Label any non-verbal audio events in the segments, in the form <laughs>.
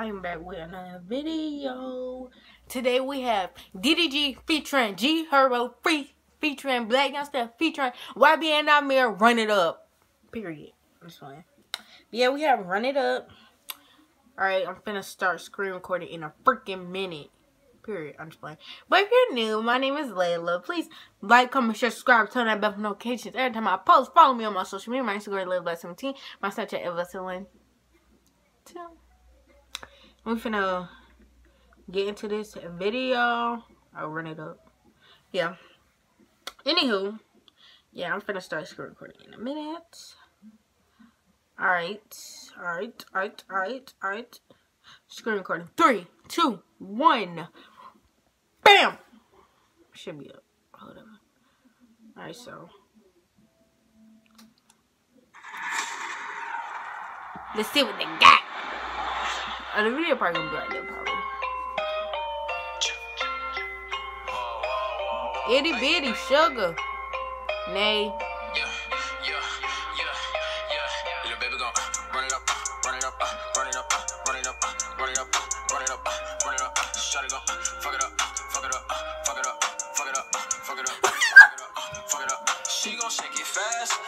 I'm back with another video. Today we have DDG featuring G Herbo Free featuring Blac Youngsta featuring YBN Nahmir Run It Up. Period. I'm just playing. Yeah, we have Run It Up. Alright, I'm finna start screen recording in a freaking minute. Period. I'm just playing. But if you're new, my name is Layla. Please like, comment, share, subscribe, turn on bell for notifications every time I post. Follow me on my social media. My Instagram, is Layla17. My Snapchat, Eva we finna get into this video. I'll run it up. Yeah. Anywho, yeah, I'm finna start screen recording in a minute. Alright, alright, alright, alright, alright. Screen recording. Three, two, one. Bam! Should be up. Hold on. Alright, so. Let's see what they got. Oh, the video probably gonna be like that probably. Itty bitty sugar. Nay.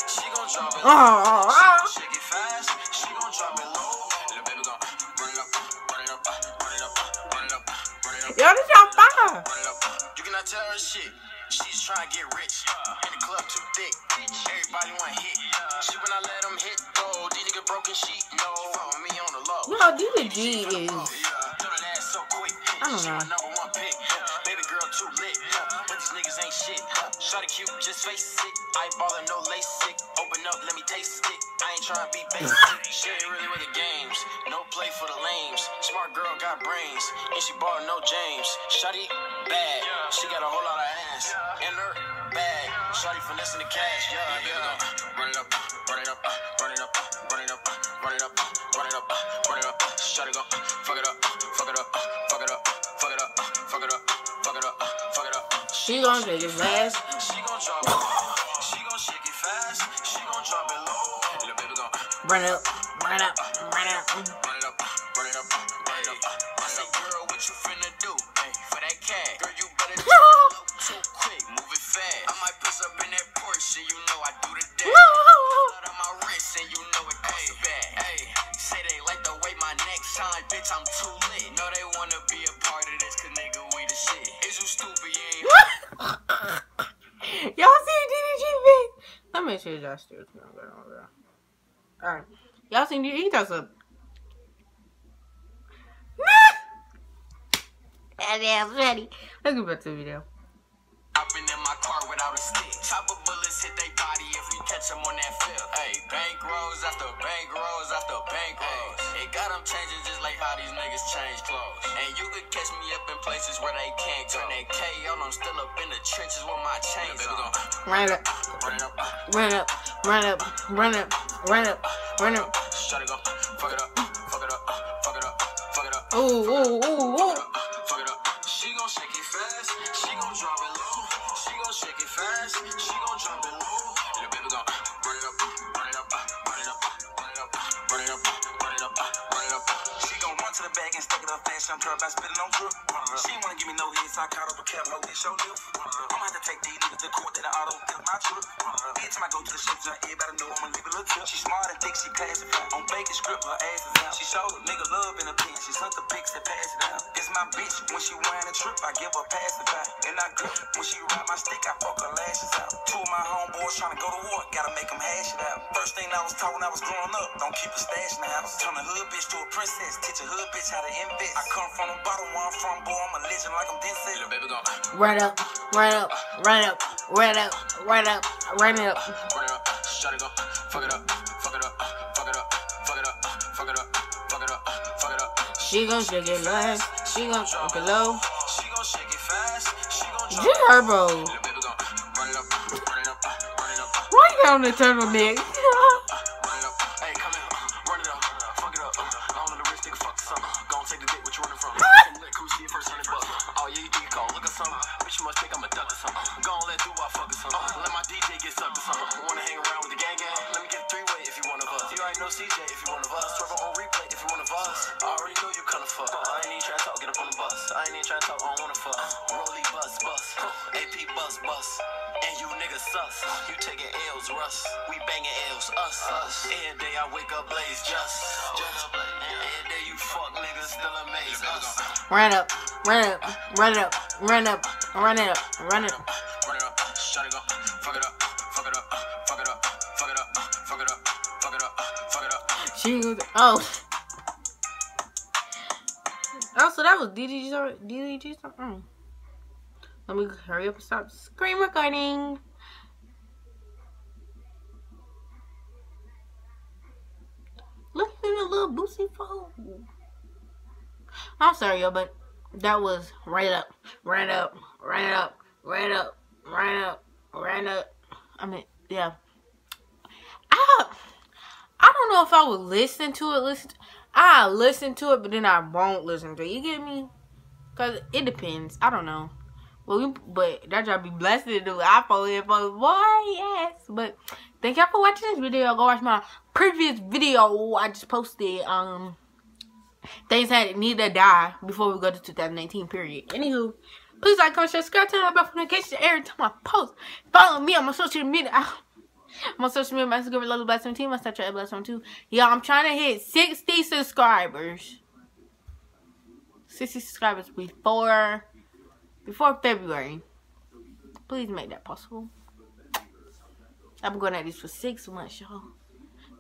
She Yo, this y'all fire. Run it up. You cannot tell her shit. She's trying to get rich. In the club too thick. Everybody want hit. She when I let them hit go. These nigga broken sheet. No. Follow me on the low. You know, DDG is. Yeah. Throw that ass so quick. I don't know. number one pick. Baby girl too lit. But these niggas ain't shit. Shot cute, just face it. Ballin' no lace sick. Open up, let me taste it. I ain't tryna be basic. She ain't really with the games. No play for the lames. Smart girl got brains. And she bought no James. Shotty bad. She got a whole lot of ass. In her bag. Shotty finessing the cash. Yeah, yeah. Run it up, run it up, run it up, run it up, run it up, run it up, run it up. Shotty gon' fuck it up, fuck it up, fuck it up, fuck it up, fuck it up, fuck it up, fuck it up. She gon' take it fast. She gon' drop it. She gon' shake it fast. She gon' drop it low. Little baby gon' Run up, run up, run up. run it up, run it up, run up. I say, girl, what you finna do? Hey, for that cat, girl, you better do it <laughs> too quick, move it fast. I might piss up in that Porsche, and you know I do the dash. <laughs> Blood on my wrist, and you know it costs a bag. Hey, say they like the way my neck shine, bitch, I'm too lit. Know they wanna be a part of this, cause nigga, we the shit. Is you stupid? You ain't <laughs> Y'all see DDG big? Let me see y'all still going on there. Alright. Y'all seen? He does a. That damn funny. Let's get back to the video. Hopping in my car without a stick. Chopper bullets hit they body if we catch them on that field. Hey, bank rolls after bank rolls after bank rolls. It got them changing just like how these niggas change clothes. And you could catch me up in places where they can't go. Turn that K on, I'm still up in the trenches with my chains on. Run up, Run up, run up, run up, run up, run up, run up. shut it go, fuck it up, fuck it up, fuck it up, fuck it up. Ooh, ooh, ooh, ooh. Fast. She gon' drop it low. She gon' shake it fast. She gon' drop it low. Little baby gon' run it up, run it up, run it up, run it up, run it up, run it up, run it up. She gon' run to the bag and stack it up fast. I'm trying to spit it on drip. She wanna give me no hits. I caught up a cap, no hit, show lip. To court that I dip my trip. Uh, every time I go to the shop, everybody know I'ma leave a little tip. She smart and thick, she classified. On bacon script, her ass is out. She showed nigga love in a pen. She sent the pics that pass it out. It's my bitch. When she ran a trip, I give her back. And I grip. When she ride my stick, I fuck her lashes out. Two of my homeboys tryna go to war. Gotta make them hash it out. First thing I was taught when I was growing up, don't keep a stash in the house. Turn a hood bitch to a princess. Teach a hood bitch how to invest. I come from the bottom where I'm from, boy. I'm a legend like I'm Denzel. Run up, right up, run up, run up, run up, run it up. Run it up, shut it go, fuck it up, fuck it up, fuck it up, fuck it up, fuck it up, fuck it up, fuck it up. She gon' shake it fast. She gon' shake it low. She gon' shake it fast. She gon' drop it. Baby gon' run it up, run it <laughs> CJ if you one of us. Swerve on replay if you one of us. I already know you kinda fuck. I ain't even tryna talk, get up on the bus. I ain't even tryna talk, I don't wanna fuck. Rolly bus, bus. AP bus, bus. And you niggas sus. You taking L's, Russ. We banging L's, us. us. Every day I wake up blaze, just. just. Every day you fuck niggas still amaze us. Run up, run up, run up, run up, run it up, run it up. Run it up, shut it up, fuck it up. Oh. Oh, so that was DDG DDG song. Mm. Let me hurry up and stop screen recording. Look at the little boosie fold. I'm sorry, yo, but that was right up, right up, right up, right up, right up, right up. I mean, yeah. I don't know if I would listen to it. Listen, to, I listen to it, but then I won't listen to it. You get me? Cause it depends. I don't know. Well, we, but that job be blessed to do iPhone headphones, boy. Yes, but thank y'all for watching this video. Go watch my previous video I just posted. Um, things that need to die before we go to 2019. Period. Anywho. Please like, comment, share, subscribe, turn on bell notifications every time I post. Follow me on my social media. <laughs> My social media, my Instagram, Little Black 17, my Snapchat, Black 17. Yeah, I'm trying to hit 60 subscribers. 60 subscribers before before February. Please make that possible. I've been going at this for six months, y'all.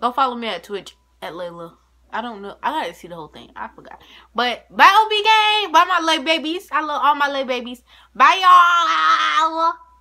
Go follow me at Twitch at Layla. I don't know. I gotta see the whole thing. I forgot. But bye OB gang. Bye my lay babies. I love all my lay babies. Bye y'all.